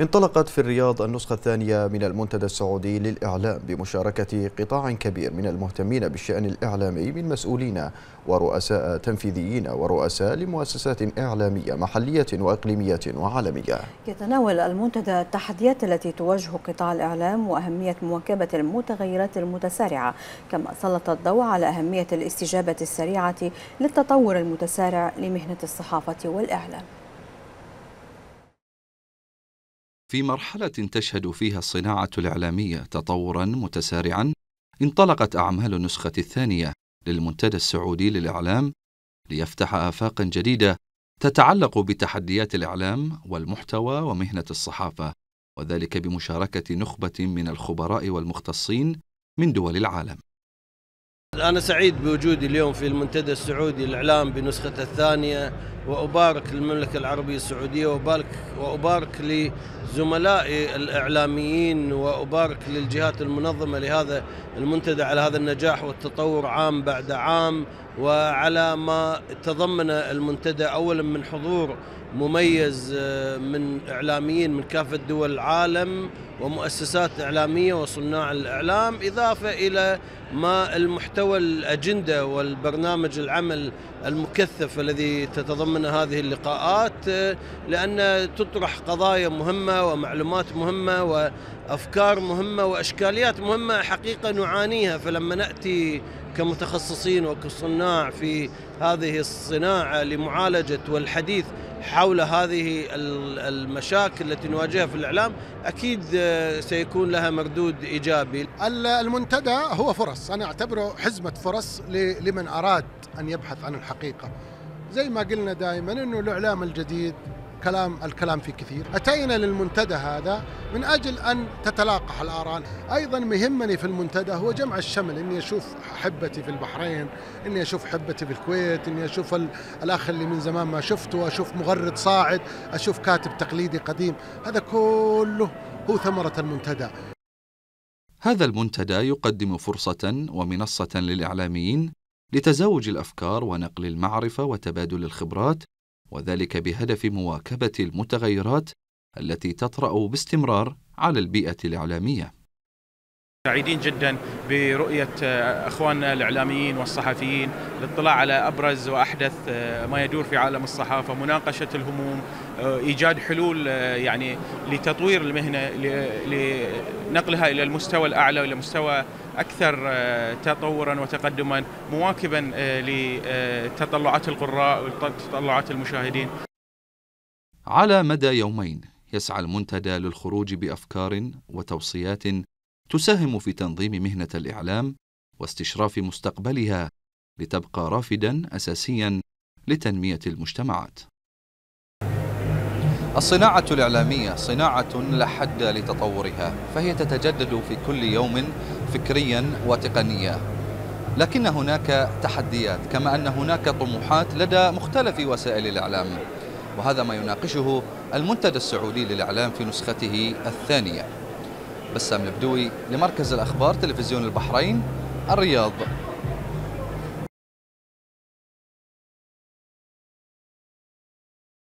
انطلقت في الرياض النسخة الثانية من المنتدى السعودي للإعلام بمشاركة قطاع كبير من المهتمين بالشأن الإعلامي من مسؤولين ورؤساء تنفيذيين ورؤساء لمؤسسات إعلامية محلية وإقليمية وعالمية. يتناول المنتدى التحديات التي تواجه قطاع الإعلام وأهمية مواكبة المتغيرات المتسارعة كما سلط الضوء على أهمية الاستجابة السريعة للتطور المتسارع لمهنة الصحافة والإعلام. في مرحلة تشهد فيها الصناعة الإعلامية تطورا متسارعا انطلقت أعمال النسخة الثانية للمنتدى السعودي للإعلام ليفتح آفاقا جديدة تتعلق بتحديات الإعلام والمحتوى ومهنة الصحافة وذلك بمشاركة نخبة من الخبراء والمختصين من دول العالم. أنا سعيد بوجودي اليوم في المنتدى السعودي للإعلام بنسخته الثانية وأبارك للمملكة العربية السعودية وأبارك, وأبارك لزملائي الإعلاميين وأبارك للجهات المنظمة لهذا المنتدى على هذا النجاح والتطور عام بعد عام وعلى ما تضمن المنتدى أولا من حضور مميز آه، من إعلاميين من كافة دول العالم ومؤسسات إعلامية وصناع الإعلام إضافة إلى ما المحتوى الأجندة والبرنامج العمل المكثف الذي تتضمن هذه اللقاءات آه، لأن تطرح قضايا مهمة ومعلومات مهمة وأفكار مهمة وأشكاليات مهمة حقيقة نعانيها. فلما نأتي كمتخصصين وكصناع في هذه الصناعة لمعالجة والحديث حول هذه المشاكل التي نواجهها في الإعلام أكيد آه، سيكون لها مردود إيجابي. المنتدى هو فرص. أنا أعتبره حزمة فرص لمن أراد أن يبحث عن الحقيقة. زي ما قلنا دائما أنه الإعلام الجديد كلام الكلام فيه كثير. أتينا للمنتدى هذا من أجل أن تتلاقح الآراء. أيضا مهمني في المنتدى هو جمع الشمل. إني أشوف أحبتي في البحرين إني أشوف أحبتي في الكويت إني أشوف الأخ اللي من زمان ما شفته أشوف مغرد صاعد أشوف كاتب تقليدي قديم. هذا كله هو ثمرة المنتدى. هذا المنتدى يقدم فرصة ومنصة للإعلاميين لتزاوج الأفكار ونقل المعرفة وتبادل الخبرات وذلك بهدف مواكبة المتغيرات التي تطرأ باستمرار على البيئة الإعلامية. سعيدين جدا برؤية أخواننا الإعلاميين والصحفيين الاطلاع على أبرز وأحدث ما يدور في عالم الصحافة مناقشة الهموم إيجاد حلول يعني لتطوير المهنة لنقلها إلى المستوى الأعلى وإلى مستوى أكثر تطورا وتقدما مواكبا لتطلعات القراء وتطلعات المشاهدين. على مدى يومين يسعى المنتدى للخروج بأفكار وتوصيات تساهم في تنظيم مهنة الإعلام واستشراف مستقبلها لتبقى رافدا أساسيا لتنمية المجتمعات. الصناعة الإعلامية صناعة لا حد لتطورها، فهي تتجدد في كل يوم فكريا وتقنيا. لكن هناك تحديات كما أن هناك طموحات لدى مختلف وسائل الإعلام. وهذا ما يناقشه المنتدى السعودي للإعلام في نسخته الثانية. بسام البدوي لمركز الأخبار تلفزيون البحرين الرياض.